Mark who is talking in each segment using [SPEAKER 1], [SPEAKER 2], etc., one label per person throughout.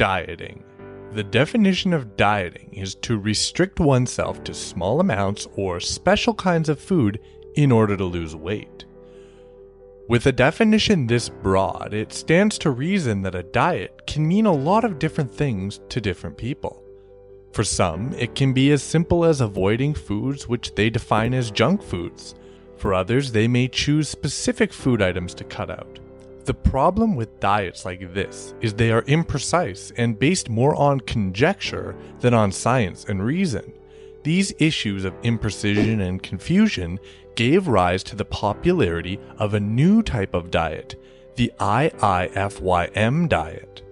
[SPEAKER 1] Dieting. The definition of dieting is to restrict oneself to small amounts or special kinds of food in order to lose weight. With a definition this broad, it stands to reason that a diet can mean a lot of different things to different people. For some, it can be as simple as avoiding foods which they define as junk foods. For others, they may choose specific food items to cut out. The problem with diets like this is they are imprecise and based more on conjecture than on science and reason. These issues of imprecision and confusion gave rise to the popularity of a new type of diet, the IIFYM diet.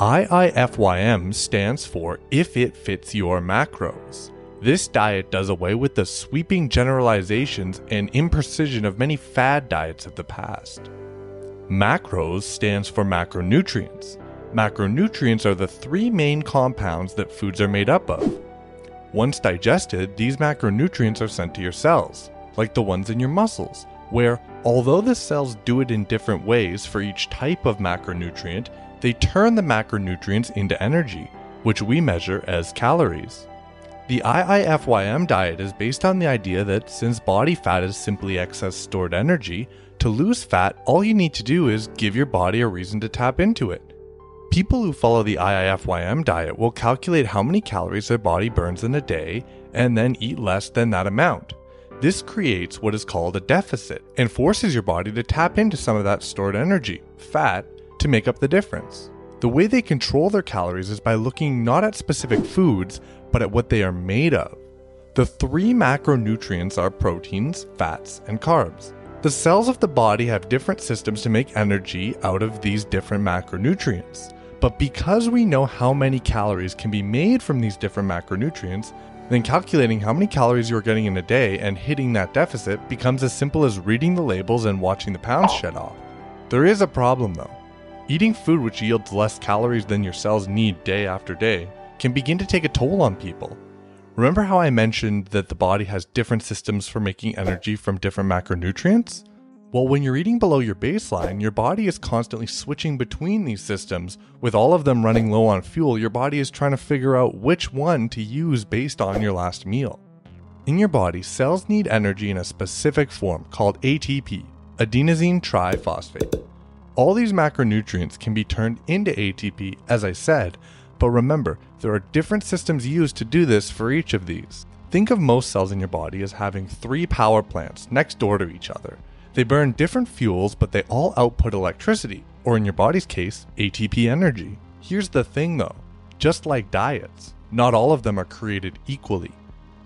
[SPEAKER 1] IIFYM stands for If It Fits Your Macros. This diet does away with the sweeping generalizations and imprecision of many fad diets of the past. Macros stands for macronutrients. Macronutrients are the three main compounds that foods are made up of. Once digested, these macronutrients are sent to your cells, like the ones in your muscles, where, although the cells do it in different ways for each type of macronutrient, they turn the macronutrients into energy, which we measure as calories. The IIFYM diet is based on the idea that since body fat is simply excess stored energy, to lose fat, all you need to do is give your body a reason to tap into it. People who follow the IIFYM diet will calculate how many calories their body burns in a day and then eat less than that amount. This creates what is called a deficit and forces your body to tap into some of that stored energy, fat, to make up the difference. The way they control their calories is by looking not at specific foods, but at what they are made of. The three macronutrients are proteins, fats, and carbs. The cells of the body have different systems to make energy out of these different macronutrients. But because we know how many calories can be made from these different macronutrients, then calculating how many calories you are getting in a day and hitting that deficit becomes as simple as reading the labels and watching the pounds shed off. There is a problem though. Eating food which yields less calories than your cells need day after day can begin to take a toll on people. Remember how I mentioned that the body has different systems for making energy from different macronutrients? Well, when you're eating below your baseline, your body is constantly switching between these systems. With all of them running low on fuel, your body is trying to figure out which one to use based on your last meal. In your body, cells need energy in a specific form called ATP, adenosine triphosphate. All these macronutrients can be turned into ATP, as I said, but remember, there are different systems used to do this for each of these. Think of most cells in your body as having three power plants next door to each other. They burn different fuels, but they all output electricity, or in your body's case, ATP energy. Here's the thing though just like diets, not all of them are created equally.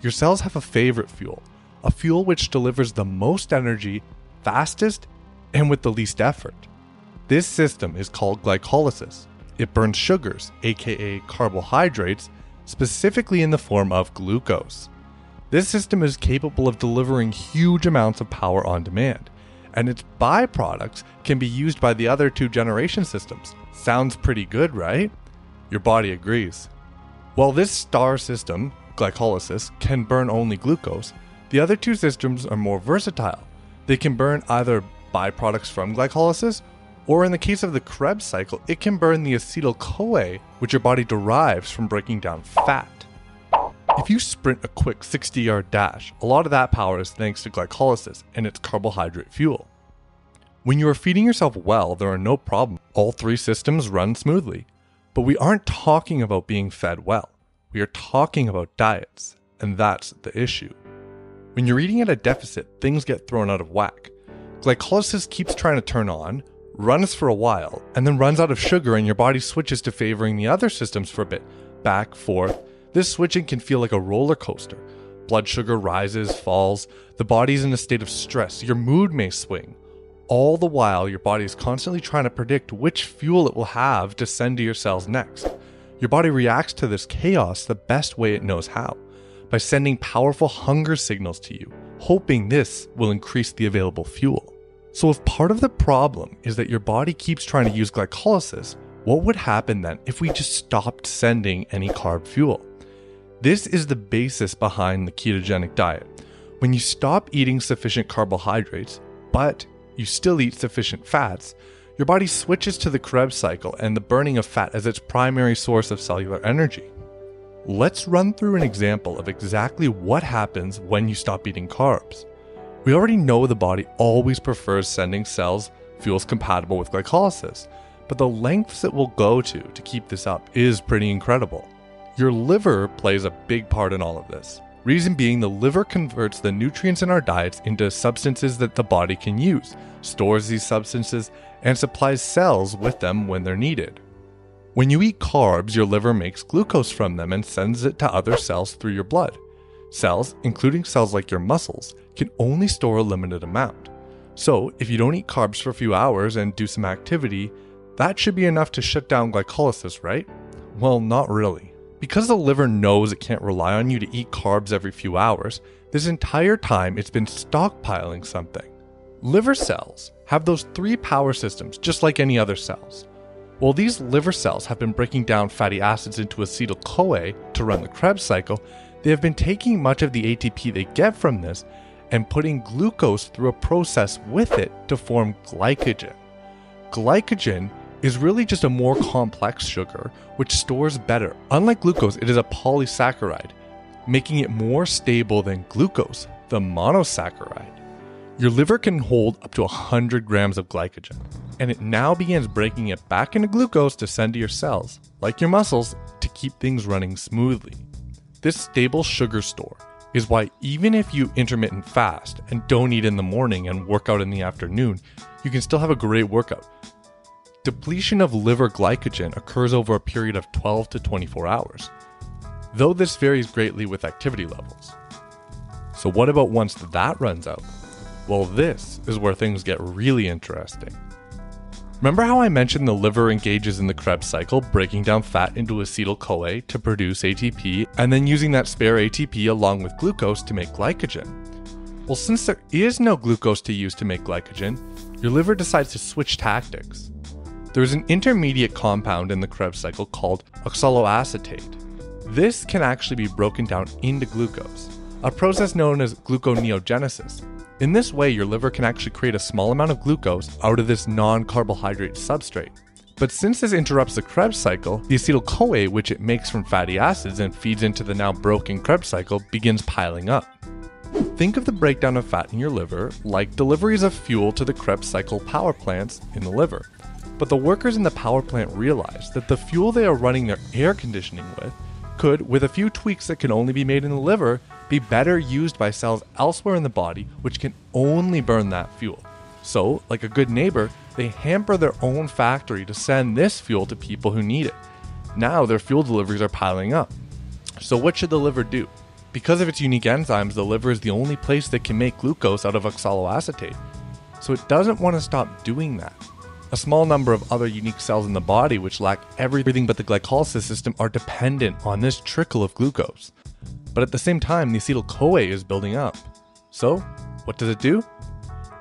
[SPEAKER 1] Your cells have a favorite fuel, a fuel which delivers the most energy, fastest, and with the least effort. This system is called glycolysis. It burns sugars, aka carbohydrates, specifically in the form of glucose. This system is capable of delivering huge amounts of power on demand, and its byproducts can be used by the other two generation systems. Sounds pretty good, right? Your body agrees. While this star system, glycolysis, can burn only glucose, the other two systems are more versatile. They can burn either byproducts from glycolysis or in the case of the Krebs cycle, it can burn the acetyl CoA, which your body derives from breaking down fat. If you sprint a quick 60 yard dash, a lot of that power is thanks to glycolysis and its carbohydrate fuel. When you are feeding yourself well, there are no problems. All three systems run smoothly. But we aren't talking about being fed well. We are talking about diets, and that's the issue. When you're eating at a deficit, things get thrown out of whack. Glycolysis keeps trying to turn on, runs for a while, and then runs out of sugar, and your body switches to favoring the other systems for a bit. Back, forth. This switching can feel like a roller coaster. Blood sugar rises, falls, the body's in a state of stress, your mood may swing. All the while, your body is constantly trying to predict which fuel it will have to send to your cells next. Your body reacts to this chaos the best way it knows how by sending powerful hunger signals to you, hoping this will increase the available fuel. So, if part of the problem is that your body keeps trying to use glycolysis, what would happen then if we just stopped sending any carb fuel? This is the basis behind the ketogenic diet. When you stop eating sufficient carbohydrates, but you still eat sufficient fats, your body switches to the Krebs cycle and the burning of fat as its primary source of cellular energy. Let's run through an example of exactly what happens when you stop eating carbs. We already know the body always prefers sending cells fuels compatible with glycolysis, but the lengths it will go to to keep this up is pretty incredible. Your liver plays a big part in all of this. Reason being, the liver converts the nutrients in our diets into substances that the body can use, stores these substances, and supplies cells with them when they're needed. When you eat carbs, your liver makes glucose from them and sends it to other cells through your blood. Cells, including cells like your muscles, can only store a limited amount. So, if you don't eat carbs for a few hours and do some activity, that should be enough to shut down glycolysis, right? Well, not really. Because the liver knows it can't rely on you to eat carbs every few hours, this entire time it's been stockpiling something. Liver cells have those three power systems just like any other cells. While these liver cells have been breaking down fatty acids into acetyl CoA to run the Krebs cycle, they have been taking much of the ATP they get from this and putting glucose through a process with it to form glycogen. Glycogen is really just a more complex sugar which stores better. Unlike glucose, it is a polysaccharide, making it more stable than glucose, the monosaccharide. Your liver can hold up to 100 grams of glycogen, and it now begins breaking it back into glucose to send to your cells, like your muscles, to keep things running smoothly. This stable sugar store is why even if you intermittent fast and don't eat in the morning and work out in the afternoon, you can still have a great workout. Depletion of liver glycogen occurs over a period of 12 to 24 hours, though this varies greatly with activity levels. So, what about once that runs out? Well, this is where things get really interesting. Remember how I mentioned the liver engages in the Krebs cycle, breaking down fat into acetyl CoA to produce ATP, and then using that spare ATP along with glucose to make glycogen? Well, since there is no glucose to use to make glycogen, your liver decides to switch tactics. There is an intermediate compound in the Krebs cycle called oxaloacetate. This can actually be broken down into glucose, a process known as gluconeogenesis, in this way, your liver can actually create a small amount of glucose out of this non carbohydrate substrate. But since this interrupts the Krebs cycle, the acetyl CoA, which it makes from fatty acids and feeds into the now broken Krebs cycle, begins piling up. Think of the breakdown of fat in your liver like deliveries of fuel to the Krebs cycle power plants in the liver. But the workers in the power plant realize that the fuel they are running their air conditioning with could, with a few tweaks that can only be made in the liver, be better used by cells elsewhere in the body which can only burn that fuel. So, like a good neighbor, they hamper their own factory to send this fuel to people who need it. Now their fuel deliveries are piling up. So, what should the liver do? Because of its unique enzymes, the liver is the only place that can make glucose out of oxaloacetate. So, it doesn't want to stop doing that. A small number of other unique cells in the body, which lack everything but the glycolysis system, are dependent on this trickle of glucose but at the same time, the acetyl CoA is building up. So, what does it do?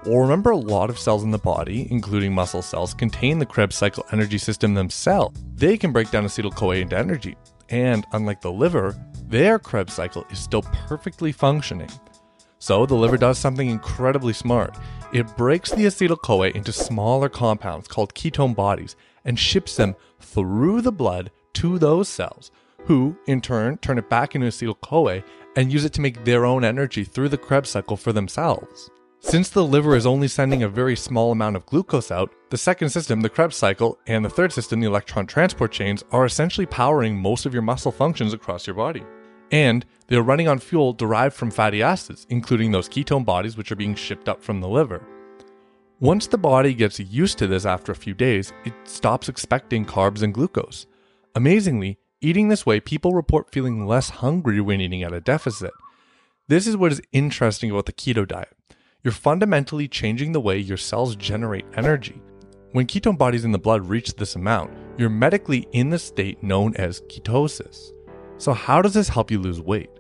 [SPEAKER 1] Well, remember, a lot of cells in the body, including muscle cells, contain the Krebs cycle energy system themselves. They can break down acetyl CoA into energy, and unlike the liver, their Krebs cycle is still perfectly functioning. So, the liver does something incredibly smart. It breaks the acetyl CoA into smaller compounds called ketone bodies and ships them through the blood to those cells who, in turn, turn it back into acetyl CoA and use it to make their own energy through the Krebs cycle for themselves. Since the liver is only sending a very small amount of glucose out, the second system, the Krebs cycle, and the third system, the electron transport chains, are essentially powering most of your muscle functions across your body. And they're running on fuel derived from fatty acids, including those ketone bodies which are being shipped up from the liver. Once the body gets used to this after a few days, it stops expecting carbs and glucose. Amazingly, Eating this way, people report feeling less hungry when eating at a deficit. This is what is interesting about the keto diet. You're fundamentally changing the way your cells generate energy. When ketone bodies in the blood reach this amount, you're medically in the state known as ketosis. So, how does this help you lose weight?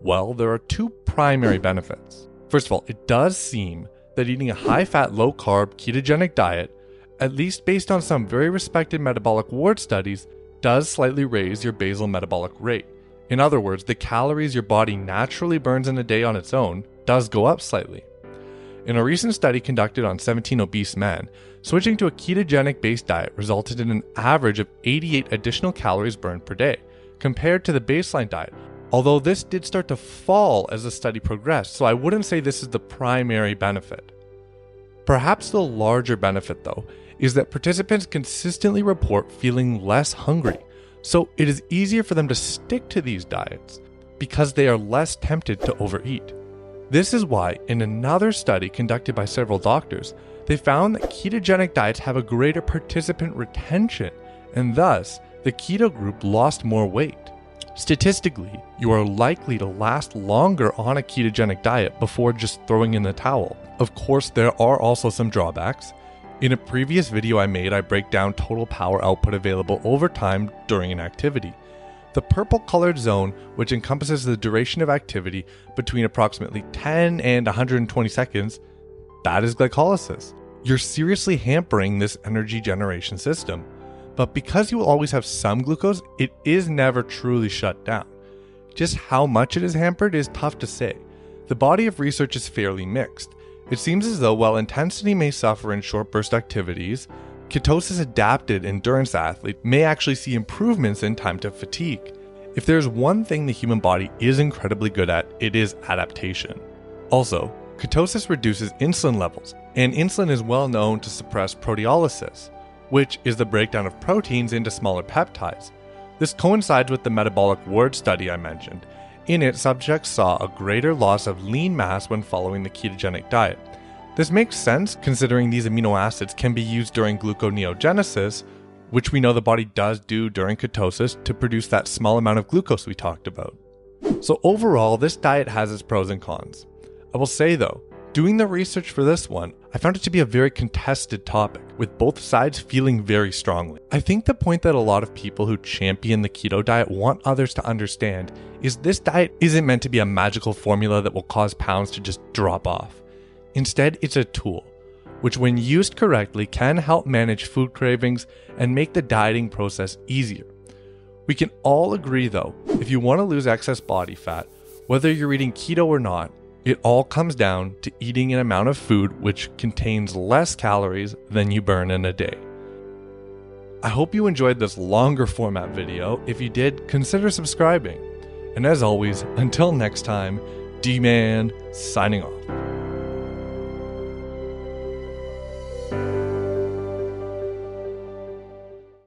[SPEAKER 1] Well, there are two primary benefits. First of all, it does seem that eating a high fat, low carb, ketogenic diet, at least based on some very respected metabolic ward studies, does slightly raise your basal metabolic rate. In other words, the calories your body naturally burns in a day on its own does go up slightly. In a recent study conducted on 17 obese men, switching to a ketogenic based diet resulted in an average of 88 additional calories burned per day, compared to the baseline diet, although this did start to fall as the study progressed, so I wouldn't say this is the primary benefit. Perhaps the larger benefit, though, is that participants consistently report feeling less hungry, so it is easier for them to stick to these diets because they are less tempted to overeat. This is why, in another study conducted by several doctors, they found that ketogenic diets have a greater participant retention, and thus, the keto group lost more weight. Statistically, you are likely to last longer on a ketogenic diet before just throwing in the towel. Of course, there are also some drawbacks. In a previous video I made, I break down total power output available over time during an activity. The purple colored zone, which encompasses the duration of activity between approximately 10 and 120 seconds, that is glycolysis. You're seriously hampering this energy generation system. But because you will always have some glucose, it is never truly shut down. Just how much it is hampered is tough to say. The body of research is fairly mixed. It seems as though while intensity may suffer in short burst activities, ketosis adapted endurance athletes may actually see improvements in time to fatigue. If there's one thing the human body is incredibly good at, it is adaptation. Also, ketosis reduces insulin levels, and insulin is well known to suppress proteolysis, which is the breakdown of proteins into smaller peptides. This coincides with the metabolic ward study I mentioned. In it, subjects saw a greater loss of lean mass when following the ketogenic diet. This makes sense considering these amino acids can be used during gluconeogenesis, which we know the body does do during ketosis to produce that small amount of glucose we talked about. So, overall, this diet has its pros and cons. I will say though, doing the research for this one, I found it to be a very contested topic, with both sides feeling very strongly. I think the point that a lot of people who champion the keto diet want others to understand is this diet isn't meant to be a magical formula that will cause pounds to just drop off. Instead, it's a tool, which, when used correctly, can help manage food cravings and make the dieting process easier. We can all agree, though, if you want to lose excess body fat, whether you're eating keto or not, it all comes down to eating an amount of food which contains less calories than you burn in a day. I hope you enjoyed this longer format video. If you did, consider subscribing. And as always, until next time, D Man signing off.